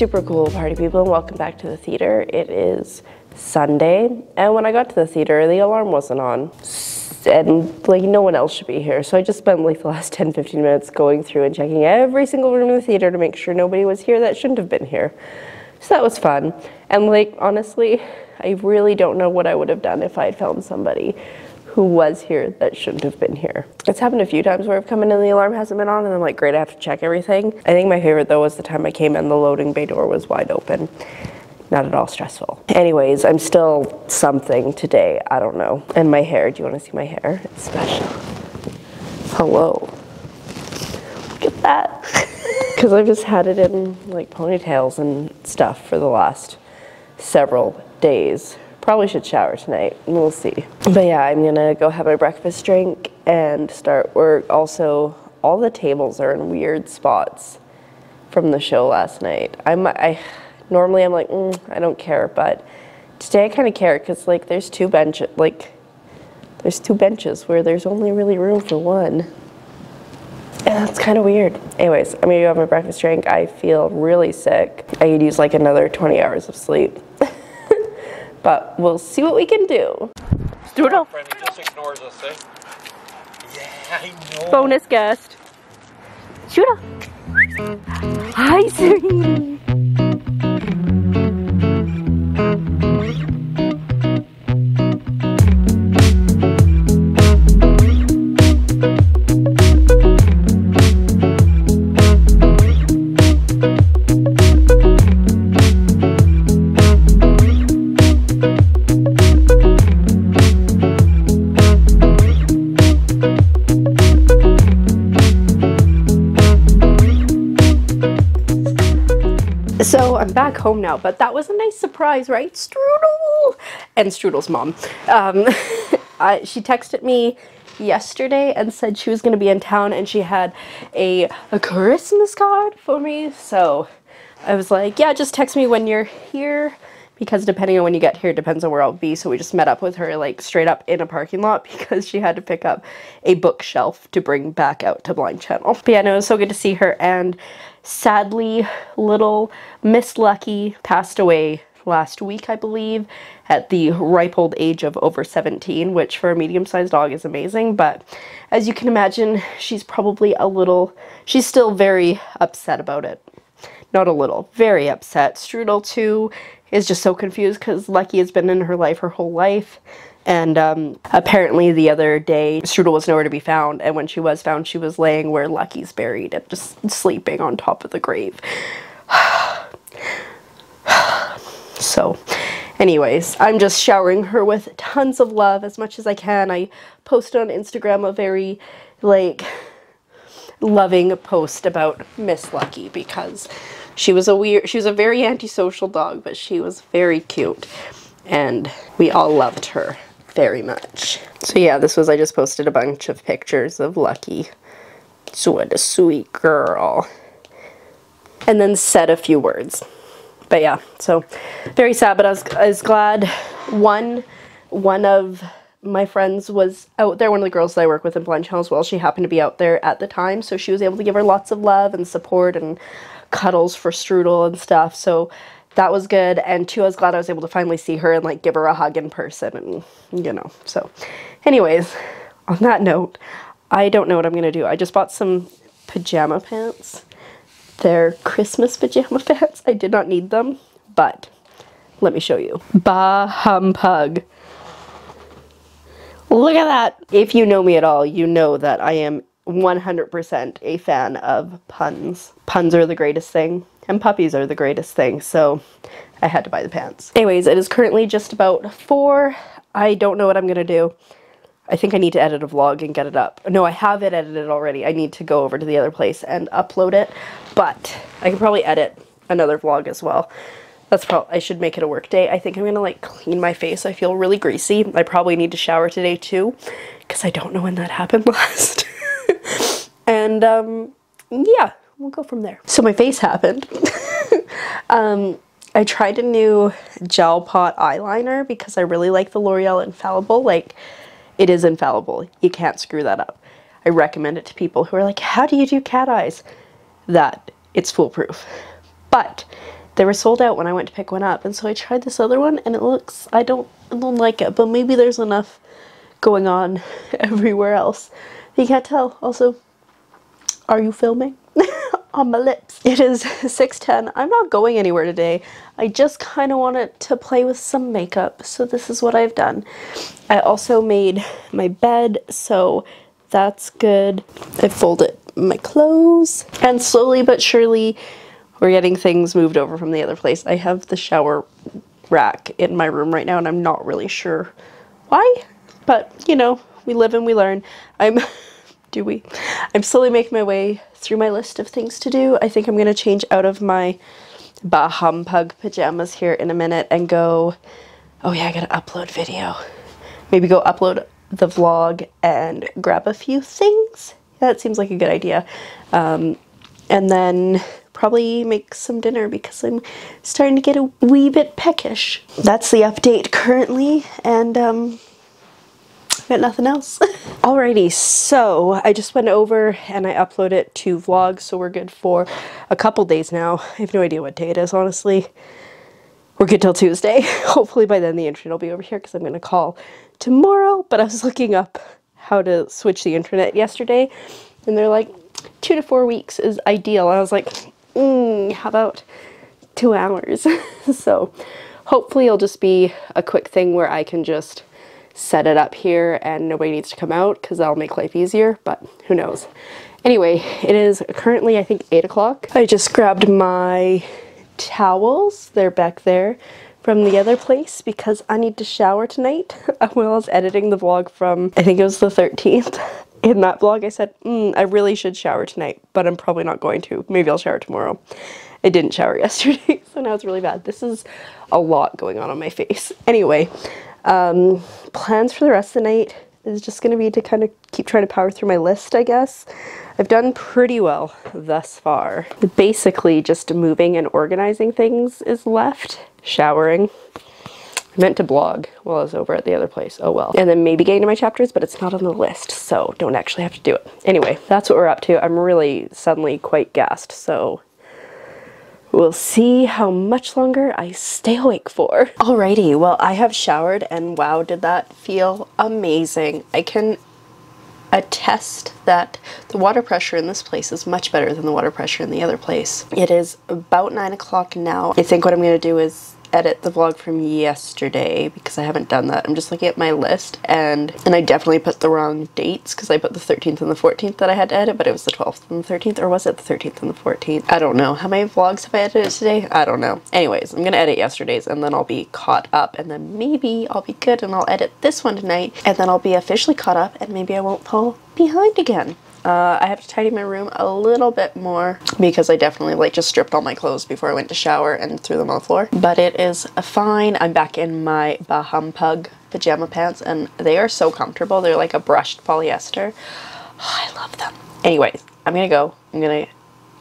super cool party people and welcome back to the theater. It is Sunday and when I got to the theater the alarm wasn't on and like no one else should be here so I just spent like the last 10 15 minutes going through and checking every single room in the theater to make sure nobody was here that shouldn't have been here. So that was fun and like honestly I really don't know what I would have done if I had found somebody who was here that shouldn't have been here. It's happened a few times where I've come in and the alarm hasn't been on and I'm like, great, I have to check everything. I think my favorite though was the time I came in, the loading bay door was wide open. Not at all stressful. Anyways, I'm still something today, I don't know. And my hair, do you wanna see my hair? It's special. Hello. Look at that. Cause I've just had it in like ponytails and stuff for the last several days. Probably should shower tonight. We'll see. But yeah, I'm gonna go have my breakfast drink and start work. Also, all the tables are in weird spots from the show last night. I'm I normally I'm like mm, I don't care, but today I kind of care because like there's two benches like there's two benches where there's only really room for one. And that's kind of weird. Anyways, I'm gonna go have my breakfast drink. I feel really sick. I could use like another 20 hours of sleep. But we'll see what we can do. Strudel. Friend, he just ignores us, eh? Yeah, I know. Bonus guest. Strudel. Hi, sweetie. I'm back home now, but that was a nice surprise, right, Strudel? And Strudel's mom. Um, I, she texted me yesterday and said she was going to be in town and she had a, a Christmas card for me. So I was like, yeah, just text me when you're here because depending on when you get here depends on where I'll be. So we just met up with her like straight up in a parking lot because she had to pick up a bookshelf to bring back out to Blind Channel. But yeah, no, it was so good to see her and sadly little Miss Lucky passed away last week, I believe, at the ripe old age of over 17, which for a medium-sized dog is amazing, but as you can imagine, she's probably a little, she's still very upset about it. Not a little, very upset. Strudel, too, is just so confused because Lucky has been in her life her whole life. And um, apparently the other day, Strudel was nowhere to be found. And when she was found, she was laying where Lucky's buried and just sleeping on top of the grave. so, anyways, I'm just showering her with tons of love as much as I can. I posted on Instagram a very, like, loving post about Miss Lucky because she was a weird, she was a very antisocial dog, but she was very cute. And we all loved her very much. So yeah, this was, I just posted a bunch of pictures of Lucky. So what a sweet girl. And then said a few words. But yeah, so very sad, but I was, I was glad one, one of my friends was out there, one of the girls that I work with in Blind Channel as well, she happened to be out there at the time, so she was able to give her lots of love and support and cuddles for Strudel and stuff, so that was good, and two, I was glad I was able to finally see her and like give her a hug in person, and you know, so anyways, on that note, I don't know what I'm gonna do. I just bought some pajama pants. They're Christmas pajama pants. I did not need them, but let me show you. Bah humbug. Look at that! If you know me at all, you know that I am 100% a fan of puns. Puns are the greatest thing, and puppies are the greatest thing, so I had to buy the pants. Anyways, it is currently just about 4. I don't know what I'm gonna do. I think I need to edit a vlog and get it up. No, I have it edited already. I need to go over to the other place and upload it, but I can probably edit another vlog as well. That's probably, I should make it a work day. I think I'm gonna like clean my face. I feel really greasy. I probably need to shower today too, because I don't know when that happened last. and um, yeah, we'll go from there. So my face happened. um, I tried a new gel pot eyeliner because I really like the L'Oreal Infallible. Like, it is infallible. You can't screw that up. I recommend it to people who are like, how do you do cat eyes? That it's foolproof. But they were sold out when I went to pick one up. And so I tried this other one and it looks, I don't, I don't like it, but maybe there's enough going on everywhere else. You can't tell. Also, are you filming? On my lips. It is 6.10. I'm not going anywhere today. I just kind of wanted to play with some makeup, so this is what I've done. I also made my bed, so that's good. I folded my clothes, and slowly but surely we're getting things moved over from the other place. I have the shower rack in my room right now, and I'm not really sure why, but you know, we live and we learn. I'm do we? I'm slowly making my way through my list of things to do. I think I'm going to change out of my Bahumpug pajamas here in a minute and go, oh yeah, I got to upload video. Maybe go upload the vlog and grab a few things. That seems like a good idea. Um, and then probably make some dinner because I'm starting to get a wee bit peckish. That's the update currently and um, got nothing else. Alrighty, so I just went over and I uploaded it to vlog, so we're good for a couple days now. I have no idea what day it is, honestly. We're good till Tuesday. Hopefully by then the internet will be over here because I'm going to call tomorrow, but I was looking up how to switch the internet yesterday, and they're like, two to four weeks is ideal. And I was like, mm, how about two hours? so hopefully it'll just be a quick thing where I can just set it up here and nobody needs to come out because that'll make life easier, but who knows. Anyway, it is currently, I think, 8 o'clock. I just grabbed my towels. They're back there from the other place because I need to shower tonight while I was editing the vlog from, I think it was the 13th. In that vlog, I said, mm, I really should shower tonight, but I'm probably not going to. Maybe I'll shower tomorrow. I didn't shower yesterday, so now it's really bad. This is a lot going on on my face. Anyway, um, plans for the rest of the night is just going to be to kind of keep trying to power through my list, I guess. I've done pretty well thus far. Basically, just moving and organizing things is left. Showering. I meant to blog while I was over at the other place. Oh well. And then maybe getting to my chapters, but it's not on the list, so don't actually have to do it. Anyway, that's what we're up to. I'm really suddenly quite gassed, so We'll see how much longer I stay awake for. Alrighty, well I have showered and wow did that feel amazing. I can attest that the water pressure in this place is much better than the water pressure in the other place. It is about 9 o'clock now. I think what I'm going to do is edit the vlog from yesterday because I haven't done that. I'm just looking at my list and and I definitely put the wrong dates because I put the 13th and the 14th that I had to edit, but it was the 12th and the 13th, or was it the 13th and the 14th? I don't know. How many vlogs have I edited today? I don't know. Anyways, I'm gonna edit yesterday's and then I'll be caught up and then maybe I'll be good and I'll edit this one tonight and then I'll be officially caught up and maybe I won't fall behind again. Uh, I have to tidy my room a little bit more because I definitely like just stripped all my clothes before I went to shower and threw them on the floor. But it is fine. I'm back in my Bahumpug pajama pants and they are so comfortable. They're like a brushed polyester. Oh, I love them. Anyways, I'm gonna go. I'm gonna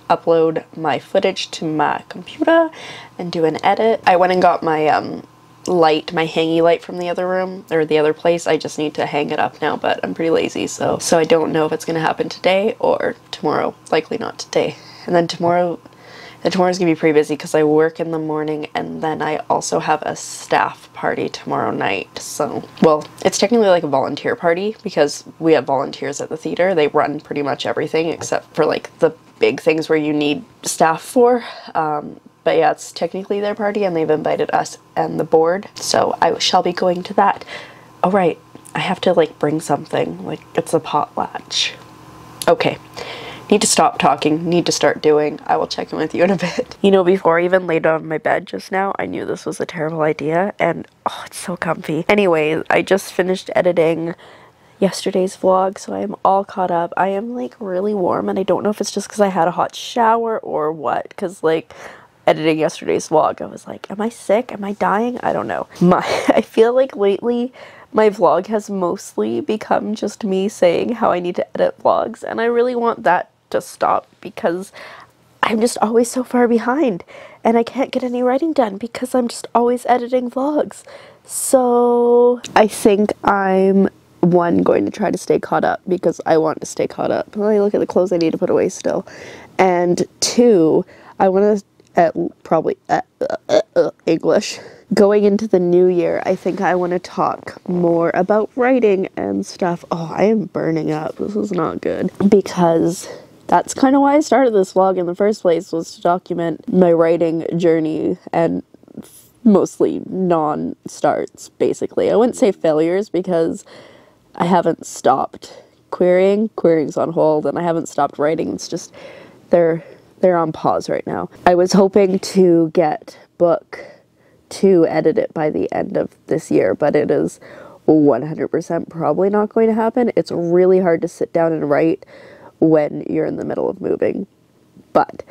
upload my footage to my computer and do an edit. I went and got my um, light, my hangy light from the other room or the other place. I just need to hang it up now, but I'm pretty lazy, so so I don't know if it's gonna happen today or tomorrow. Likely not today. And then tomorrow, then tomorrow's gonna be pretty busy because I work in the morning and then I also have a staff party tomorrow night. So, well, it's technically like a volunteer party because we have volunteers at the theater. They run pretty much everything except for like the big things where you need staff for. Um, but yeah, it's technically their party and they've invited us and the board. So I shall be going to that. Oh, right. I have to like bring something. Like it's a potlatch. Okay. Need to stop talking. Need to start doing. I will check in with you in a bit. You know, before I even laid on my bed just now, I knew this was a terrible idea and oh, it's so comfy. Anyway, I just finished editing yesterday's vlog so I am all caught up. I am like really warm and I don't know if it's just because I had a hot shower or what because like editing yesterday's vlog. I was like, am I sick? Am I dying? I don't know. My, I feel like lately my vlog has mostly become just me saying how I need to edit vlogs and I really want that to stop because I'm just always so far behind and I can't get any writing done because I'm just always editing vlogs. So I think I'm one going to try to stay caught up because I want to stay caught up. I look at the clothes I need to put away still. And two, I want to at probably uh, uh, uh, English. Going into the new year, I think I want to talk more about writing and stuff. Oh, I am burning up. This is not good because that's kind of why I started this vlog in the first place was to document my writing journey and mostly non starts basically. I wouldn't say failures because I haven't stopped querying. Querying's on hold and I haven't stopped writing. It's just they're they're on pause right now. I was hoping to get book to edit it by the end of this year, but it is 100% probably not going to happen. It's really hard to sit down and write when you're in the middle of moving. But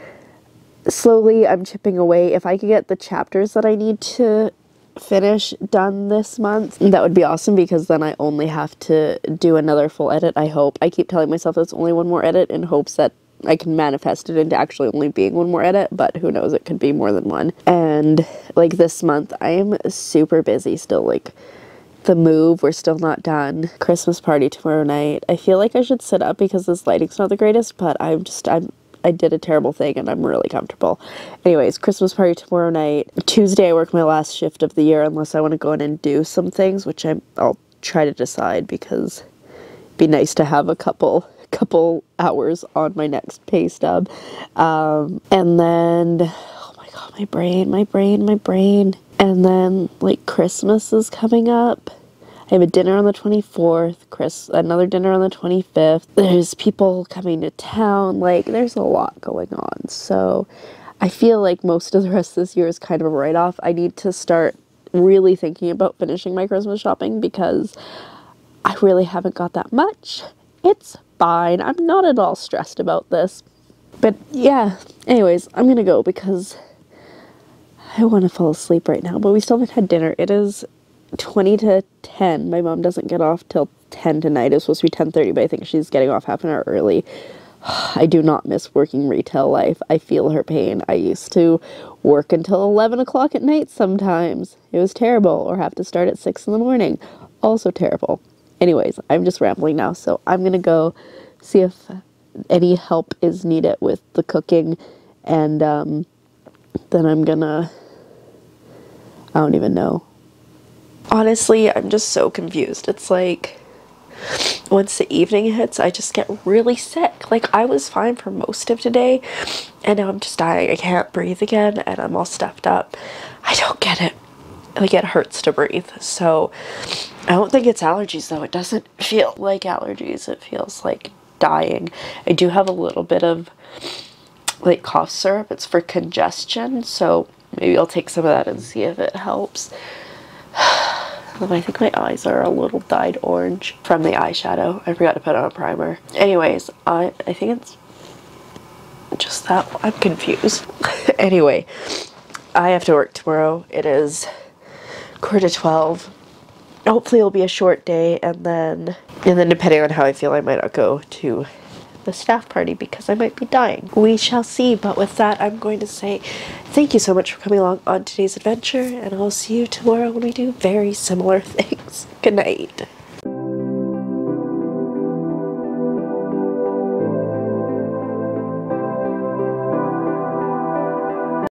slowly I'm chipping away. If I could get the chapters that I need to finish done this month, that would be awesome because then I only have to do another full edit, I hope. I keep telling myself it's only one more edit in hopes that I can manifest it into actually only being one more edit, but who knows, it could be more than one. And like this month, I am super busy still. Like the move, we're still not done. Christmas party tomorrow night. I feel like I should sit up because this lighting's not the greatest, but I'm just, I'm, I did a terrible thing and I'm really comfortable. Anyways, Christmas party tomorrow night. Tuesday, I work my last shift of the year unless I want to go in and do some things, which I'm, I'll try to decide because it'd be nice to have a couple couple hours on my next pay stub. Um, and then, oh my god, my brain, my brain, my brain. And then, like, Christmas is coming up. I have a dinner on the 24th, Chris, another dinner on the 25th. There's people coming to town. Like, there's a lot going on. So, I feel like most of the rest of this year is kind of a write off. I need to start really thinking about finishing my Christmas shopping because I really haven't got that much. It's fine. I'm not at all stressed about this. But yeah, anyways, I'm gonna go because I want to fall asleep right now. But we still haven't had dinner. It is 20 to 10. My mom doesn't get off till 10 tonight. It's supposed to be 10:30, but I think she's getting off half an hour early. I do not miss working retail life. I feel her pain. I used to work until 11 o'clock at night sometimes. It was terrible, or have to start at 6 in the morning. Also terrible. Anyways, I'm just rambling now, so I'm gonna go see if any help is needed with the cooking, and um, then I'm gonna. I don't even know. Honestly, I'm just so confused. It's like once the evening hits, I just get really sick. Like, I was fine for most of today, and now I'm just dying. I can't breathe again, and I'm all stuffed up. I don't get it. Like, it hurts to breathe. So, I don't think it's allergies, though. It doesn't feel like allergies, it feels like dying. I do have a little bit of like cough syrup. It's for congestion, so maybe I'll take some of that and see if it helps. Um, I think my eyes are a little dyed orange from the eyeshadow. I forgot to put on a primer. Anyways, I, I think it's just that. I'm confused. anyway, I have to work tomorrow. It is quarter to 12. Hopefully it'll be a short day and then and then depending on how I feel I might not go to the staff party because I might be dying. We shall see, but with that, I'm going to say thank you so much for coming along on today's adventure, and I'll see you tomorrow when we do very similar things. Good night.